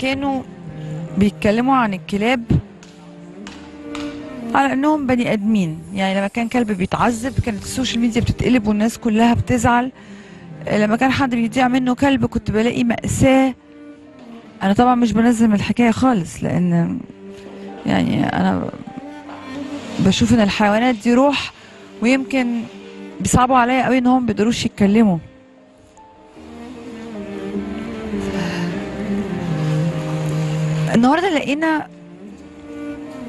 كانوا بيتكلموا عن الكلاب على إنهم بني آدمين. يعني لما كان كلب بيتعذب كانت ال social media بتتقلب والناس كلها بتزعل. لما كان حد بيضيع منه كلب كنت بلاقي مأساة. أنا طبعا مش بنزل الحكاية خالص لأن يعني أنا بشوف إن الحيوانات دي روح ويمكن بيصعبوا عليا قوي انهم بيقدروش يتكلموا. النهارده لقينا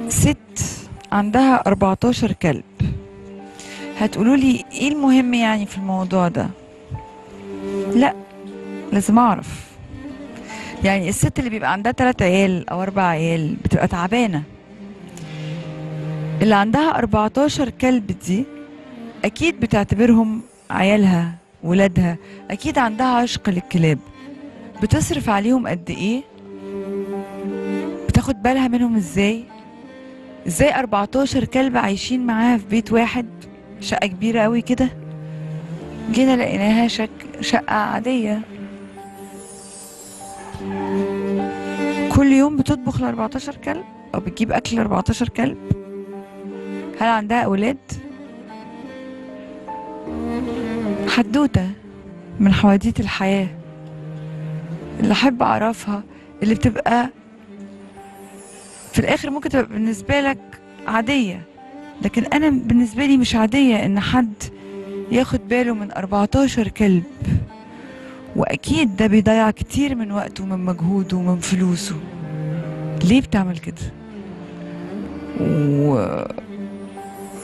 ست عندها 14 كلب. هتقولوا لي إيه المهم يعني في الموضوع ده؟ لا لازم أعرف. يعني الست اللي بيبقى عندها تلات عيال أو أربع عيال بتبقى تعبانة. اللي عندها 14 كلب دي أكيد بتعتبرهم عيالها ولادها. أكيد عندها عشق للكلاب. بتصرف عليهم قد إيه؟ بتاخد بالها منهم إزاي؟ إزاي 14 كلب عايشين معاها في بيت واحد؟ شقة كبيرة قوي كده؟ جينا لقيناها شك... شقة عادية. كل يوم بتطبخ ل 14 كلب أو بتجيب أكل ل 14 كلب؟ هل عندها أولاد؟ حدوتة من حواديت الحياة. اللي أحب أعرفها اللي بتبقى في الآخر ممكن تبقى بالنسبة لك عادية. لكن أنا بالنسبة لي مش عادية إن حد ياخد باله من 14 كلب. وأكيد ده بيضيع كتير من وقته ومن مجهوده ومن فلوسه. ليه بتعمل كده؟ و...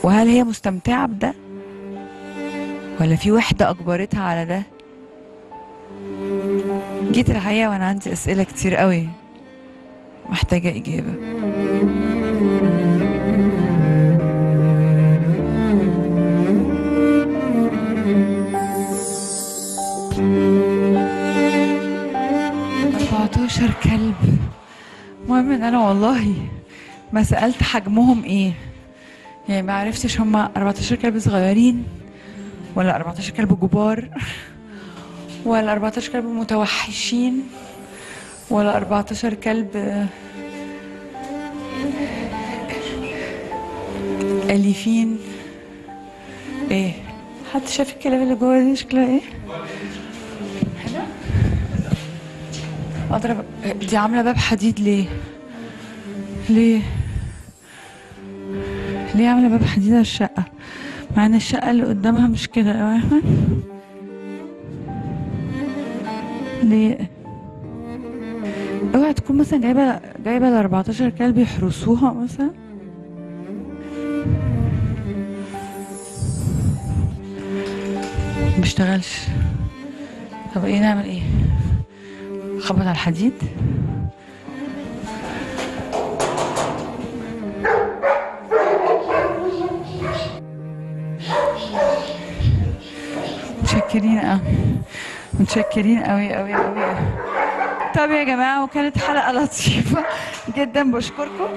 وهل هي مستمتعة بده؟ ولا في وحدة أجبرتها على ده؟ جيت الحقيقة وأنا عندي أسئلة كتير قوي. محتاجة إجابة. أربعتاشر كلب المهم إن أنا والله ما سألت حجمهم إيه. يعني ما عرفتش هما 14 كلب صغيرين ولا 14 كلب كبار ولا 14 كلب متوحشين. ولا 14 كلب أليفين. إيه حد شاف الكلاب اللي جوه دي؟ شكلها هنا أضرب دي عاملة باب حديد ليه؟ ليه؟ ليه عاملة باب حديد على الشقة؟ مع إن الشقة اللي قدامها مش كده يا احمد ليه؟ اوعى تكون مثلا جايبه جايبة ال 14 كلب يحرسوها مثلا. بيشتغلش. طب إيه نعمل إيه؟ خبط على الحديد. متشكرين قوي متشكرين قوي قوي قوي. طب يا جماعة وكانت حلقة لطيفة جدا بشكركم.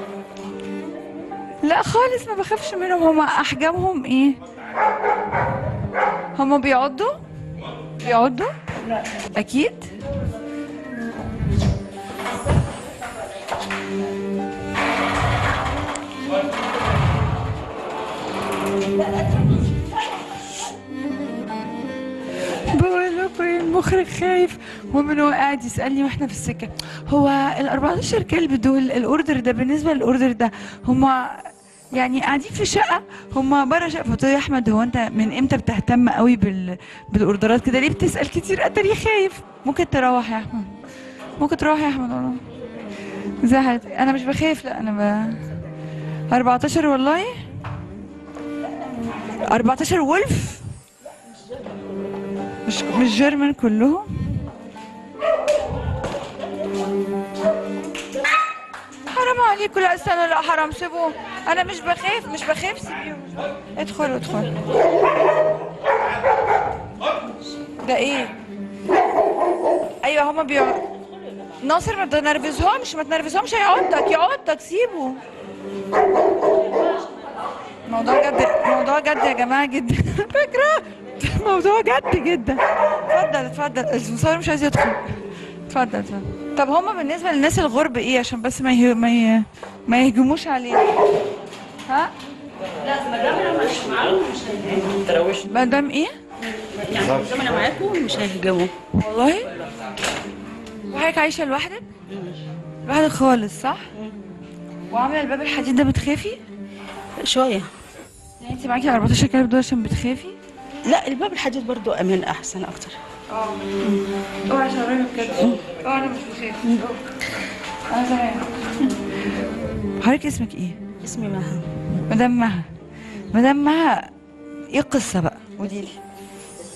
لا خالص ما بخافش منهم. هما أحجامهم إيه؟ هما بيعضوا؟ بيعضوا؟ أكيد. بقول لكم إيه، المخرج خايف. ان هو قاعد يسألني وإحنا في السكة. هو ال 14 كلب دول الأوردر ده بالنسبة للأوردر ده هم يعني قاعدين في شقة هم بره شقة. فقلت له يا أحمد هو أنت من إمتى بتهتم قوي بال... بالأوردرات كده؟ ليه بتسأل كتير؟ اتاري خايف؟ ممكن تروح يا أحمد. ممكن تروح يا أحمد والله. زهقت. أنا مش بخاف لا أنا ب 14 والله. 14 ولف مش مش جيرمان كلهم. حرام عليكم لا استنوا لا حرام. سيبوه أنا مش بخاف مش بخاف سيبيهم. ادخلوا ادخلوا ده إيه؟ أيوه هما بيقعدوا ناصر ما تنرفزهمش ما تنرفزهمش هيعضك يعضك سيبه. موضوع جد موضوع جد يا جماعة جدا موضوع جد جدا. اتفضل اتفضل. المصور مش عايز يدخل. اتفضل اتفضل. طب هما بالنسبة للناس الغرب إيه؟ عشان بس ما يه... ما, ي... ما يهجموش عليه ها؟ مدام إيه؟ يعني زي أنا معاكم مش هيهجموا. والله؟ وحضرتك عايشة لوحدك؟ لوحدك خالص صح؟ وعاملة الباب الحديد ده بتخافي؟ شوية. يعني انت معاكي 14 كلب دول عشان بتخافي؟ لا الباب الحديد برضو أمان أحسن أكتر. اوعى عشان الراجل بجد. اوعى أنا مش بخاف أنا تمام. حضرتك اسمك إيه؟ اسمي مها. مدام مها. مدام مها إيه القصة بقى؟ قولي لي.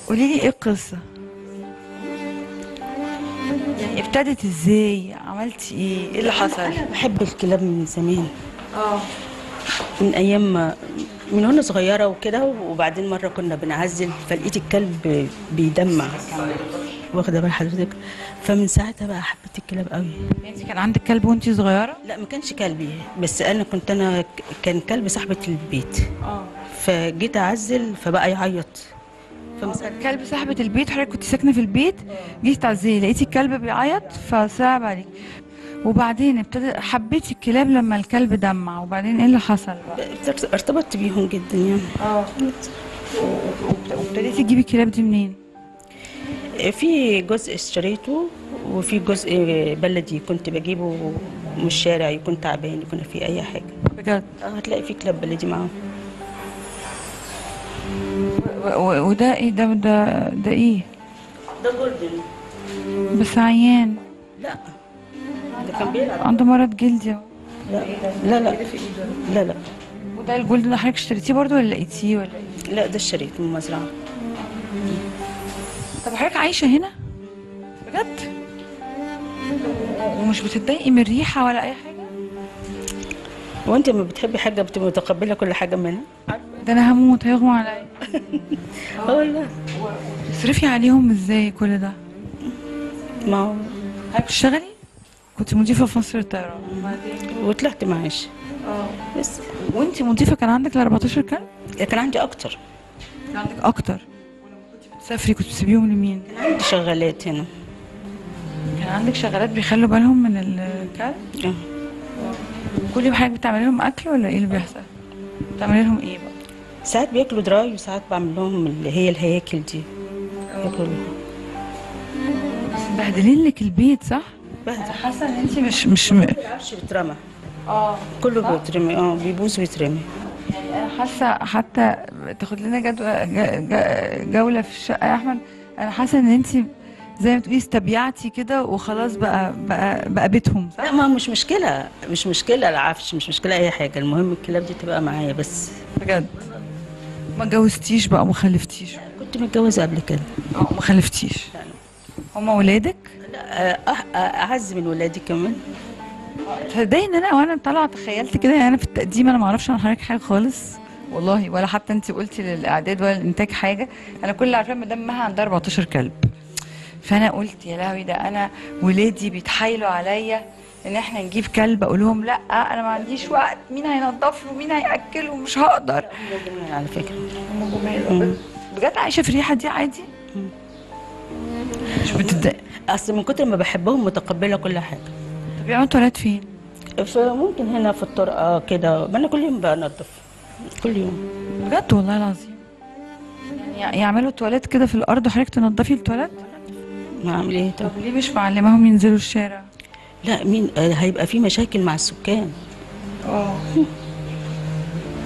قولي لي إيه القصة؟ يعني ابتدت إزاي؟ عملتي إيه؟ إيه اللي حصل؟ أنا بحب الكلاب من زمان. آه من أيام ما- من وأنا صغيرة وكده وبعدين مرة كنا بنعزل فلقيت الكلب بيدمع. واخدة بال حضرتك؟ فمن ساعتها بقى حبيت الكلاب قوي. أنت كان عندك كلب وأنت صغيرة؟ لا ما كانش كلبي بس أنا كنت أنا كان كلب صاحبة البيت. آه. فجيت أعزل فبقى يعيط. ساعتها كلب صاحبة البيت حضرتك كنت ساكنة في البيت؟ جيتي تعزلي لقيتي الكلب بيعيط فصعب عليك. وبعدين ابتدى حبيتي الكلاب لما الكلب دمع. وبعدين إيه اللي حصل بقى؟ ارتبطت بيهم جدا يعني. آه. وابتديتي تجيبي الكلاب دي منين؟ في جزء اشتريته وفي جزء بلدي كنت بجيبه من الشارع يكون تعبان يكون في أي حاجة. بجد؟ آه هتلاقي في كلاب بلدي معاهم. وده إيه؟ ده ده ده إيه؟ ده golden. بس عيان لا. ده كان بيلعب عنده مرض جلدي اهو. لا لا لا لا لا وده ال golden ده حضرتك اشتريتيه برضه ولا لقيتيه ولا إيه؟ لا ده اشتريته من المزرعه طب حضرتك عايشة هنا؟ بجد؟ ومش بتتضايقي من الريحة ولا أي حاجة؟ وانت لما بتحبي حاجة بتبقى متقبلة كل حاجة منها ده أنا هموت هيغمى عليا أه والله تصرفي عليهم إزاي كل ده؟ ما هو حضرتك بتشتغلي؟ كنت مضيفة في مصر الطيران وطلعت معاش آه بس وانت مضيفة كان عندك ال 14 كلب؟ كان عندي أكتر كان عندك أكتر ولما كنت بتسافري كنت بتسيبيهم لمين؟ كان عندي شغالات هنا كان عندك شغالات بيخلوا بالهم من الكلب؟ آه كل يوم حضرتك بتعملي لهم أكل ولا إيه اللي بيحصل؟ بتعملي لهم إيه بقى؟ ساعات بياكلوا دراي وساعات بعمل لهم اللي هي الهياكل دي ياكلوا بس مبهدلين لك البيت صح؟ أنا حاسة إن انت مش مش م... بيترمى آه. كله بيترمي آه بيبوظ ويترمي. يعني أنا حاسه حتى تاخد لنا جدو... ج- ج- جولة في الشقة يا أحمد. أنا حاسة إن انت زي ما تقولي استبيعتي كده وخلاص بقى بقى بقى بيتهم صح؟ لا ما مش مشكلة مش مشكلة العفش مش مشكلة أي حاجة. المهم الكلاب دي تبقى معايا بس. بجد؟ ما اتجوزتيش بقى وما خلفتيش؟ كنت متجوزة قبل كده. آه ما خلفتيش. هما ولادك؟ أه- أعز من ولادي كمان تصدقي إن أنا وأنا طالعة تخيلت كده يعني أنا في التقديم أنا ما أعرفش عن حضرتك حاجة خالص. والله ولا حتى أنت قلتي للإعداد ولا الانتاج حاجة. أنا كل اللي عارفاه مدام مها عندها 14 كلب. فأنا قلت يا لهوي ده أنا ولادي بيتحايلوا عليا إن إحنا نجيب كلب. أقول لهم لأ أنا ما عنديش وقت. مين هينضف له؟ مين هياكله مش هقدر. على جمال. بجد عايشة في الريحة دي عادي؟ مش بتتضايق أصل من كتر ما بحبهم متقبلة كل طب يعملوا تواليت فين؟ فممكن هنا في الطرقة كده ما أنا كل يوم بنضف كل يوم. بجد والله العظيم. يعني يعملوا تواليت كده في الأرض وحضرتك تنضفي التواليت؟ ما أعمل إيه؟ طب طب ليه مش معلماهم ينزلوا الشارع؟ لا مين؟ آه، هيبقى في مشاكل مع السكان. آه.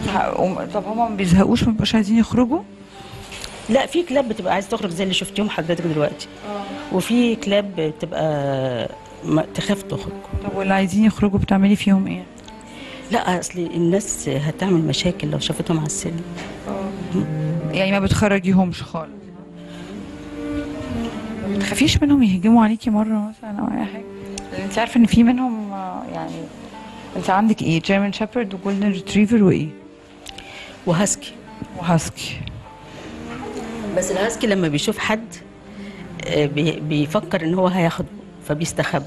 طب هما ما بيزهقوش ما بيبقوش عايزين يخرجوا؟ لا في كلاب بتبقى عايز تخرج زي اللي شفتيهم حضرتك دلوقتي. وفي كلاب بتبقى ما تخاف تخرج. طب واللي عايزين يخرجوا بتعملي فيهم إيه؟ لا اصل الناس هتعمل مشاكل لو شافتهم على السلم. يعني ما بتخرجيهمش خالص؟ ما بتخافيش منهم يهجموا عليكي مرة مثلا أو أي حاجة؟ لأن انت عارفة إن في منهم يعني انت عندك إيه؟ German Shepherd و Golden Retriever وإيه؟ و Husky و Husky بس الهاسكي لما بيشوف حد آه، بي- بيفكر إن هو هياخده فبيستخبى.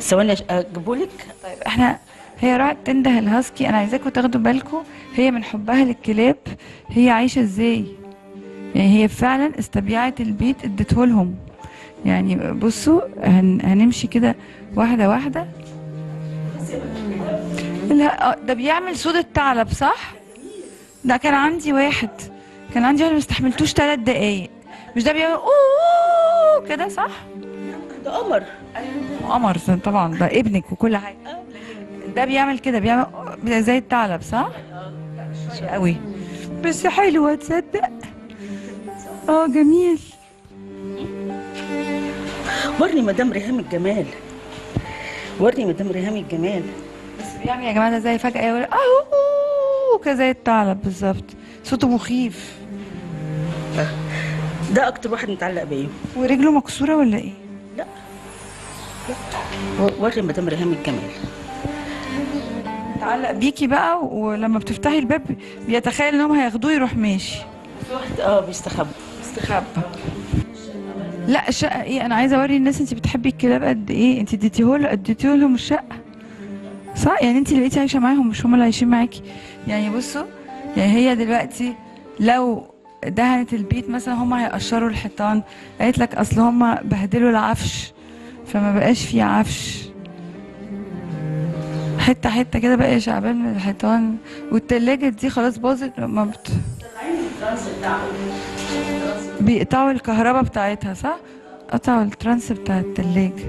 ثواني أش- اجيبهولك طيب إحنا هي راحت تنده الهاسكي أنا عايزاكم تاخدوا بالكم هي من حبها للكلاب هي عايشة إزاي؟ يعني هي فعلا استبيعت البيت اديته لهم. يعني بصوا هن هنمشي كده واحدة واحدة. آه، ده بيعمل صوت الثعلب صح؟ ده كان عندي واحد. كان عندي واحد ما استحملتوش ثلاث دقايق. مش ده بيعمل أوه كده صح؟ ده قمر. قمر طبعا ده ابنك وكل حاجة. ده بيعمل كده بيعمل زي الثعلب صح؟ مش قوي. بس حلوة تصدق آه جميل. ورني مدام ريهام الجمال. ورني مدام ريهام الجمال. بس بيعمل يا جماعة ده زي فجأة يقول اهو كده زي الثعلب بالظبط. صوته مخيف. ده أكتر واحد متعلق بيا. ورجله مكسورة ولا إيه؟ و- وري مدام ريهام الجمال. متعلق بيكي بقى ولما بتفتحي الباب بيتخيل إنهم هياخدوه يروح ماشي. آه بيستخبى. استخبى لا الشقة إيه؟ أنا عايزة أوري الناس انت بتحبي الكلاب قد إيه؟ انت اديتيه له اديتيه لهم الشقة. صح؟ يعني انت اللي بقيتي عايشة معاهم مش هم اللي عايشين معاكي. يعني بصوا يعني هي دلوقتي لو دهنت البيت مثلا هم هيقشروا الحيطان قالت لك أصل هم بهدلوا العفش فما بقاش فيه عفش. حتة حتة كده بقى شعبان من الحيطان. والتلاجة دي خلاص باظت ما بت... بيقطعوا الكهرباء بتاعتها صح؟ قطعوا الترانس بتاع التلاجة.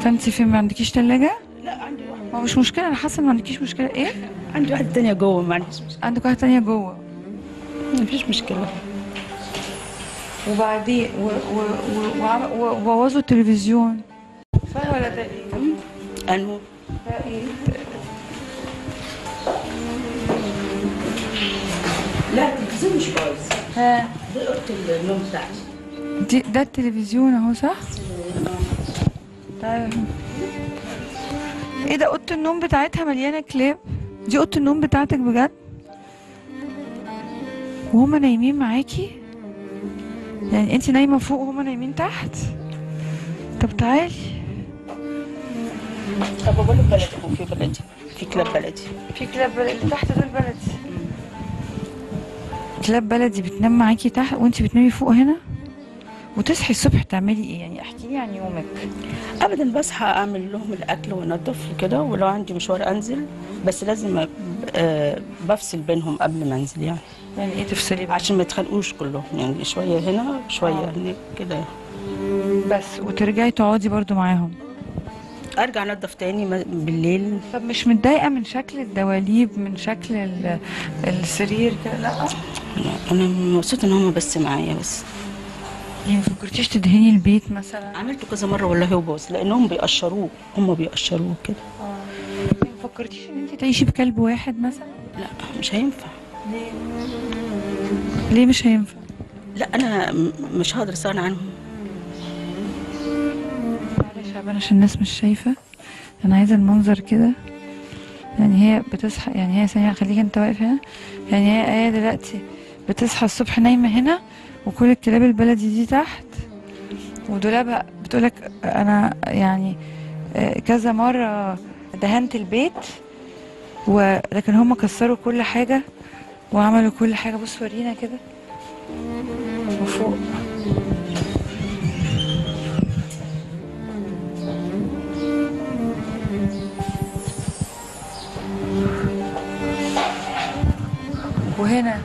فانت فين ما عندكيش تلاجة؟ لا عندي واحد. ما هو مش مشكلة أنا حاسة إن ما عندكيش مشكلة. إيه؟ عندي واحدة تانية جوه ما عنديش مشكلة. عندك واحدة تانية جوه. مفيش مشكلة وبعدين وبوظوا التلفزيون صح ولا ده إيه؟ انو ده إيه؟ لا التلفزيون مش بايظ ها دي أوضة النوم بتاعتي دي ده التلفزيون أهو صح؟ طيب إيه ده أوضة النوم بتاعتها مليانة كلاب؟ دي أوضة النوم بتاعتك بجد؟ وهما نايمين معاكي؟ يعني انت نايمة فوق وهما نايمين تحت؟ طب تعالي. طب بقول لك بلدي في بلدي في كلاب بلدي. في كلاب بلدي تحت دول بلدي كلاب بلدي بتنام معاكي تحت وانت بتنامي فوق هنا؟ وتصحي الصبح تعملي إيه؟ يعني احكي لي عن يومك. ابدا بصحى أعمل لهم الأكل وانضف كده ولو عندي مشوار أنزل بس لازم آه، بفصل بينهم قبل ما أنزل يعني. يعني إيه تفصلي عشان ما يتخانقوش كلهم يعني شوية هنا شوية هناك كده. بس وترجعي تقعدي برضو معاهم. أرجع انضف تاني بالليل. طب مش متضايقة من شكل الدواليب من شكل ال- السرير كده لا. أنا مبسوطة إن هم بس معايا بس. يعني ما فكرتيش تدهني البيت مثلا؟ عملته كذا مرة والله وبوظ لأنهم بيقشروه هم بيقشروه كده. ما فكرتيش إن انت تعيشي بكلب واحد مثلا؟ لا مش هينفع. ليه ليه مش هينفع؟ لا أنا مش هقدر أستغنى عنهم. معلش عشان الناس مش شايفة. أنا عايزة المنظر كده. يعني هي بتصحى يعني هي ثانية خليك أنت واقف هنا. يعني هي هي دلوقتي بتصحى الصبح نايمة هنا وكل الكلاب البلدي دي تحت. ودولابها بتقولك أنا يعني آه، كذا مرة دهنت البيت ولكن هم كسروا كل حاجة. وعملوا كل حاجة. بص ورينا كده. وفوق. وهنا.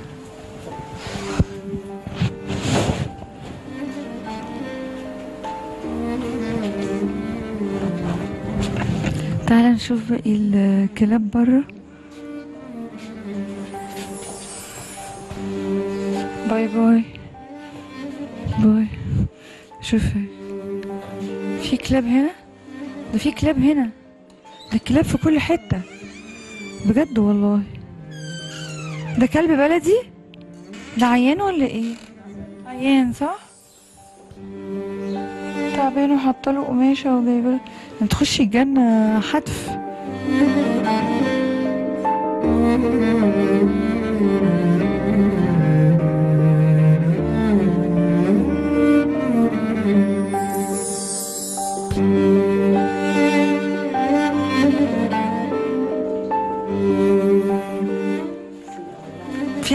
تعالى نشوف باقي الكلاب بره. bye bye bye شوف في كلاب هنا ده في كلاب هنا ده كلاب في كل حتة بجد والله ده كلب بلدي ده عيان ولا إيه عيان صح تعبان وحاطه قماشه وجايبه تخشي الجنه حتف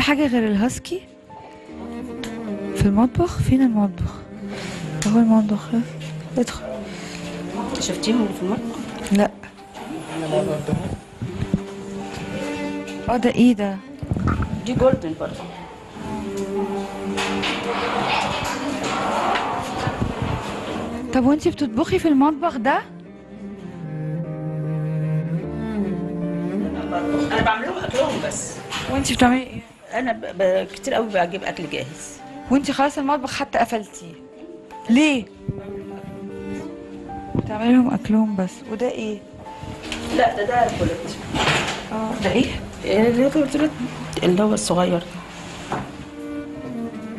حاجة غير الهاسكي؟ في المطبخ؟ فين المطبخ؟ اهو المطبخ. ادخل. شفتيهم اللي في المطبخ؟ لا. آه ده إيه ده؟ دي جولدن برضه. طب وانتي بتطبخي في المطبخ ده؟ أنا بعمل لهم أكلهم بس. وانتي بتعملي إيه؟ أنا. كتير قوي بجيب أكل جاهز. وأنتي خلاص المطبخ حتى قفلتيه. ليه؟ بتعملي لهم أكلهم بس. وده إيه؟ لا ده ده البوليت آه. ده إيه؟ اللي هو اللي هو الصغير ده.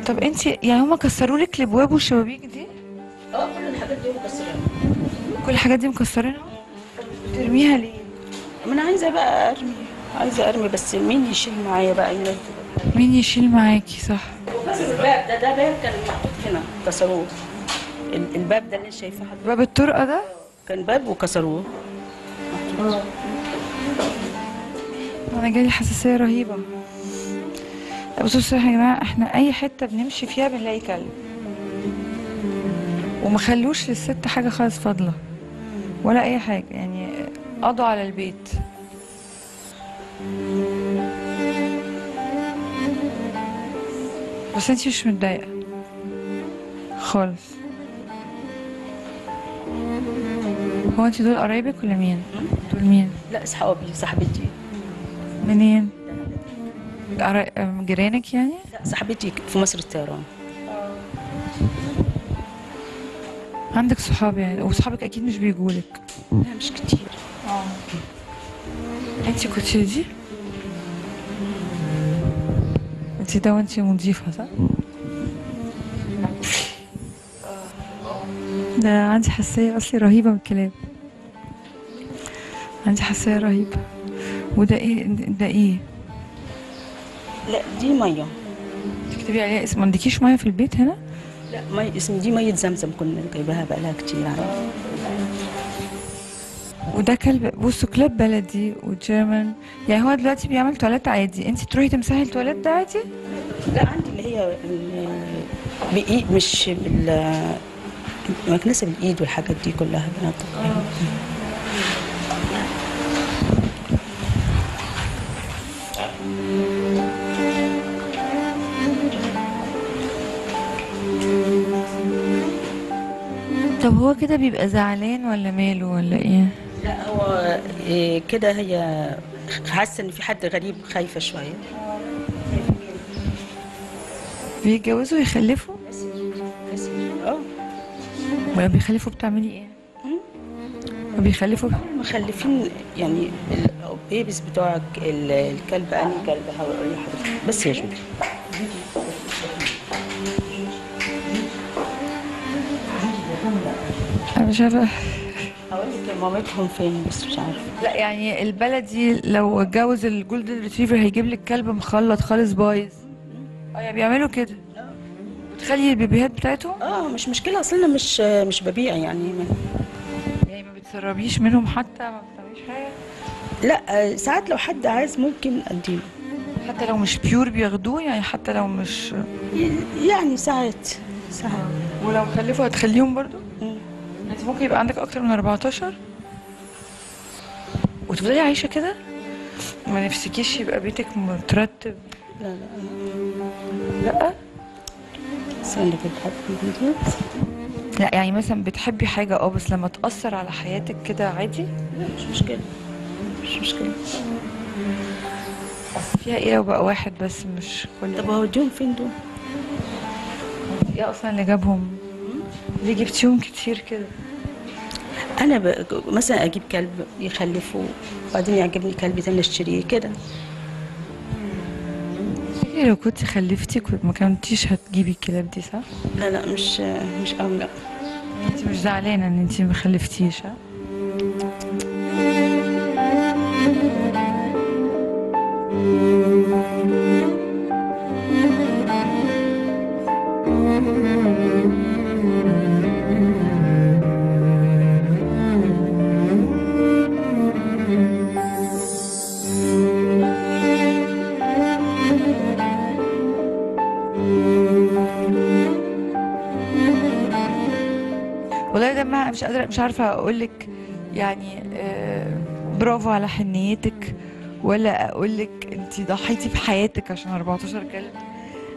طب أنتي يعني هما كسروا لك الأبواب والشبابيك دي؟ آه كل الحاجات دي مكسرة كل الحاجات دي مكسرينها؟ ترميها ليه؟ ما أنا عايزة بقى أرمي. عايزة أرمي بس مين يشيل معايا بقى؟ ينزل مين يشيل معاكي؟ صح. بس الباب ده ده باب كان محطوط هنا كسروه. ال- الباب ده اللي شايفاه باب الطرقة ده؟ كان باب وكسروه. أنا جالي حساسية رهيبة. بصوا يا جماعة إحنا أي حتة بنمشي فيها بنلاقي كلب. وما خلوش للست حاجة خالص فاضلة ولا أي حاجة يعني قضوا على البيت. بس انتي مش متضايقه خالص هو انتي دول قرايبك ولا مين دول مين لا اصحابي صاحبتي منين قرا- جيرانك يعني لا صاحبتي في مصر الطيران عندك صحاب يعني وصحابك أكيد مش بيجولك لا مش كتير انت كنت دي انت ده وانت مضيفة صح ده عندي حساسية اصلي رهيبة من الكلاب عندي حساسية رهيبة وده إيه ده إيه لا دي ميه تكتبي عليها اسم ما عندكيش ميه في البيت هنا لا مي اسم دي ميه زمزم كنا جايباها بقالها كتير يعني وده كلب بصوا كلاب بلدي و German. يعني هو دلوقتي بيعمل تواليت عادي. انت تروحي تمسحي التواليت ده عادي؟ لا عندي اللي هي بإيد مش بال مكنسة بالإيد والحاجات دي كلها بنطق يعني. طب هو كده بيبقى زعلان ولا ماله ولا إيه؟ لا هو إيه كده هي حاسة إن في حد غريب خايفة شوية. بيتجوزوا ويخلفوا بس آه. ولا بيخلفوا بتعملي إيه؟ وبيخلفوا مخلفين يعني البيبيز بتوعك ال- الكلب اني كلب؟ هوريه حضرتك بس يا جودي أنا مش عارفة. هقول لك مامتهم فين؟ بس مش عارفة. لا يعني البلدي لو اتجوز ال Golden Retriever هيجيب لك كلب مخلط خالص بايظ. آه يعني بيعملوا كده. بتخلي البيبيهات بتاعتهم؟ آه مش مشكلة أصل أنا مش مش ببيع يعني. ما- يعني ما بتسربيش منهم حتى ما بتعمليش حاجة؟ لا آه، ساعات لو حد عايز ممكن أديله. حتى لو مش pure بياخدوه يعني حتى لو مش يعني ساعات ساعات. ولو خلفوا هتخليهم برضو. انت ممكن يبقى عندك أكتر من 14 وتفضلي عايشة كده؟ ما نفسكيش يبقى بيتك مترتب؟ لا لا. لا؟ بحب البنات لا يعني مثلا بتحبي حاجة آه بس لما تأثر على حياتك كده عادي؟ لا مش مشكلة. مش مشكلة. فيها إيه لو بقى واحد بس مش كل طب هوديهم فين دول؟ إيه أصلا اللي جابهم؟ ليه جبتيهم كتير كده. أنا ب... مثلا أجيب كلب يخلفه وبعدين يعجبني كلب تاني أشتريه كده. تفتكري لو كنت خلفتي كنت ما كنتيش هتجيبي الكلاب دي صح؟ لا لا مش مش قوي لا. أنت مش زعلانة إن أنت ما خلفتيش ها؟ مش عارفة أقول لك يعني آه، برافو على حنيتك ولا أقول لك انت ضحيتي بحياتك عشان 14 كلب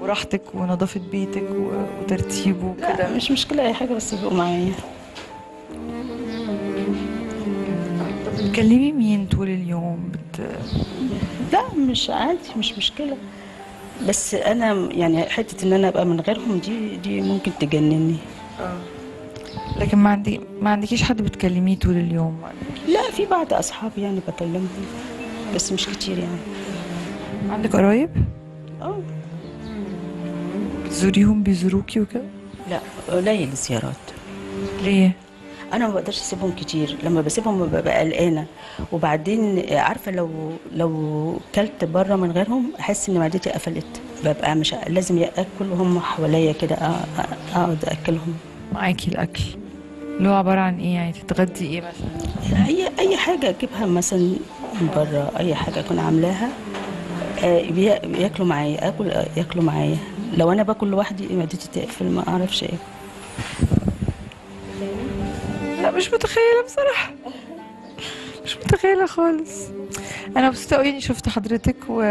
وراحتك ونظافة بيتك وترتيبه وكده. لا مش مشكلة أي حاجة بس يبقوا معايا. بتكلمي مين طول اليوم؟ بت... لا مش عادي مش مشكلة. بس أنا يعني حتة إن أنا أبقى من غيرهم دي دي ممكن تجنني. لكن ما عندي ما عندكيش حد بتكلميه طول اليوم؟ لا في بعض أصحابي يعني بكلمهم بس مش كتير يعني. عندك قرايب؟ آه. بتزوريهم بيزوروكي وكده؟ لا قليل الزيارات. ليه؟ أنا ما بقدرش أسيبهم كتير. لما بسيبهم ببقى قلقانة. وبعدين عارفة لو لو كلت بره من غيرهم أحس إن معدتي قفلت. ببقى مش لازم ياكل وهم حواليا كده أقعد اكلهم معاكي الأكل؟ اللي هو عبارة عن إيه يعني؟ تتغدي إيه مثلا؟ أي أي حاجة أجيبها مثلا من بره أي حاجة أكون عاملاها آه، بي- بياكلوا معايا آكل آه، ياكلوا معايا. لو أنا باكل لوحدي معدتي تقفل ما أعرفش إيه. لا مش متخيلة بصراحة. مش متخيلة خالص. أنا مبسوطة قوي إني شفت حضرتك و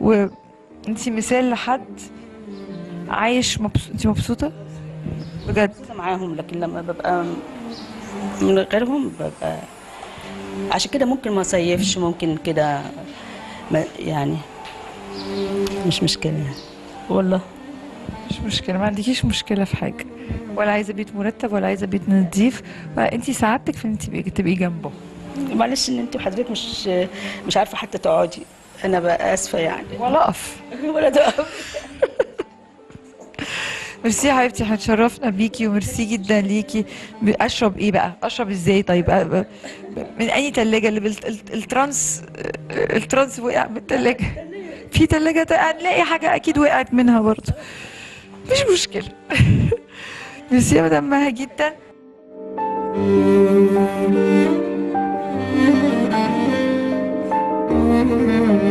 و أنتي مثال لحد. عايش مبسوط أنتي مبسوطة؟ بجد. معاهم لكن لما ببقى من غيرهم ببقى عشان كده ممكن ما صيفش ممكن كده يعني مش مشكلة يعني. والله. مش مشكلة ما عندكيش مشكلة في حاجة. ولا عايزة بيت مرتب ولا عايزة بيت نظيف. انتي سعادتك في إن انتي تبقي- جنبه. معلش إن انت وحضرتك مش مش عارفة حتى تقعدي. أنا بقى آسفة يعني. ولا أقف. ولا تقف. ميرسي يا حبيبتي إحنا اتشرفنا بيكي وميرسي جدا ليكي. اشرب إيه بقى؟ أشرب إزاي؟ طيب من أي تلاجة؟ اللي بالترانس الترانس وقع من التلاجة. في تا- هنلاقي حاجة أكيد وقعت منها برضه. مش مشكلة. ميرسي يا مدام جدا. أنا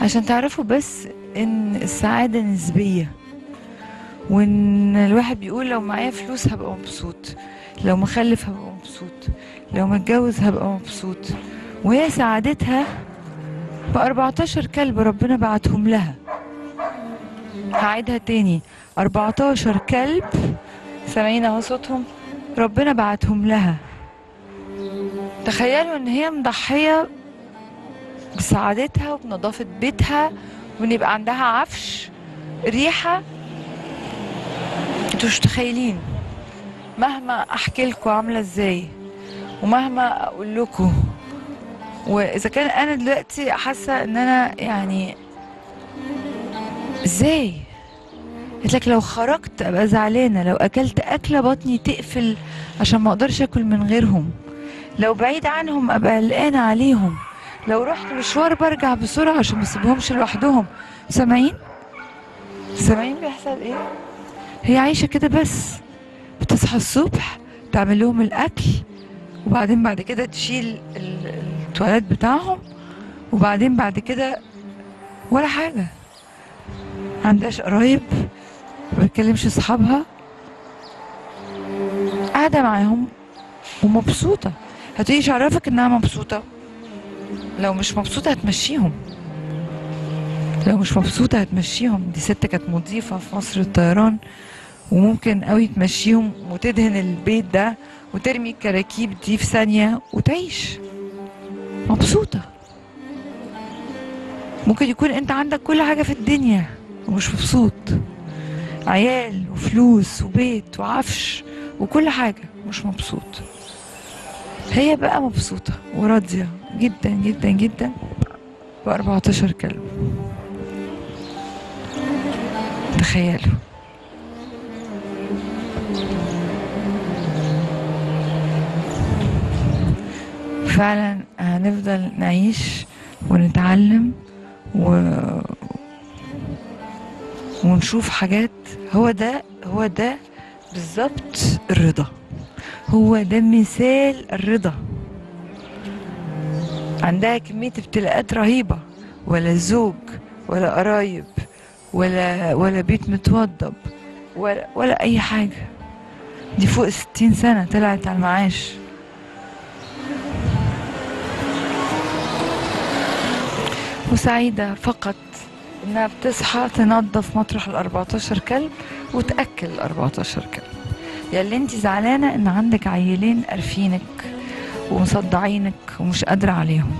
عشان تعرفوا بس إن السعادة نسبية. وإن الواحد بيقول لو معايا فلوس هبقى مبسوط لو مخلف هبقى مبسوط لو متجوز هبقى مبسوط. وهي سعادتها ب 14 كلب ربنا بعتهم لها. هعيدها تاني. 14 كلب سامعين أهو صوتهم ربنا بعتهم لها. تخيلوا إن هي مضحية بسعادتها وبنظافة بيتها وان يبقى عندها عفش ريحة. أنتوا مش متخيلين مهما أحكي لكم عاملة إزاي ومهما أقول لكم. وإذا كان أنا دلوقتي حاسة إن أنا يعني إزاي؟ قلت لك لو خرجت أبقى زعلانة لو أكلت أكلة بطني تقفل عشان ما أقدرش آكل من غيرهم لو بعيد عنهم أبقى قلقانة عليهم. لو رحت مشوار برجع بسرعة عشان ما اسيبهمش لوحدهم. سامعين؟ سامعين بيحصل إيه؟ هي عايشة كده بس. بتصحى الصبح تعمل لهم الأكل وبعدين بعد كده تشيل ال- التواليت بتاعهم وبعدين بعد كده ولا حاجة. عندهاش قرايب ما بتكلمش أصحابها. قاعدة معاهم ومبسوطة. هتيجي عرفك إنها مبسوطة. لو مش مبسوطة هتمشيهم. لو مش مبسوطة هتمشيهم. دي ست كانت مضيفة في مصر الطيران وممكن قوي تمشيهم وتدهن البيت ده وترمي الكراكيب دي في ثانية وتعيش. مبسوطة. ممكن يكون انت عندك كل حاجة في الدنيا ومش مبسوط. عيال وفلوس وبيت وعفش وكل حاجة مش مبسوط. هي بقى مبسوطة وراضية جدا جدا جدا. ب 14 كلب. تخيلوا. فعلا هنفضل نعيش ونتعلم و... ونشوف حاجات. هو ده هو ده بالظبط الرضا. هو ده مثال الرضا. عندها كمية ابتلاءات رهيبة. ولا زوج ولا قرايب ولا ولا بيت متوضب ولا ولا أي حاجة. دي فوق ستين سنة طلعت على المعاش. وسعيدة فقط إنها بتصحى تنظف مطرح ال 14 كلب وتأكل ال 14 كلب. يا اللي انت زعلانة إن عندك عيلين قرفينك ومصدعينك ومش قادرة عليهم.